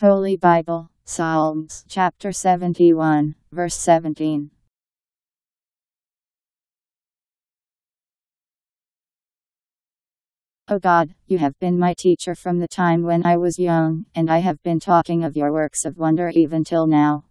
Holy Bible, Psalms, chapter 71, verse 17. O God, you have been my teacher from the time when I was young, and I have been talking of your works of wonder even till now.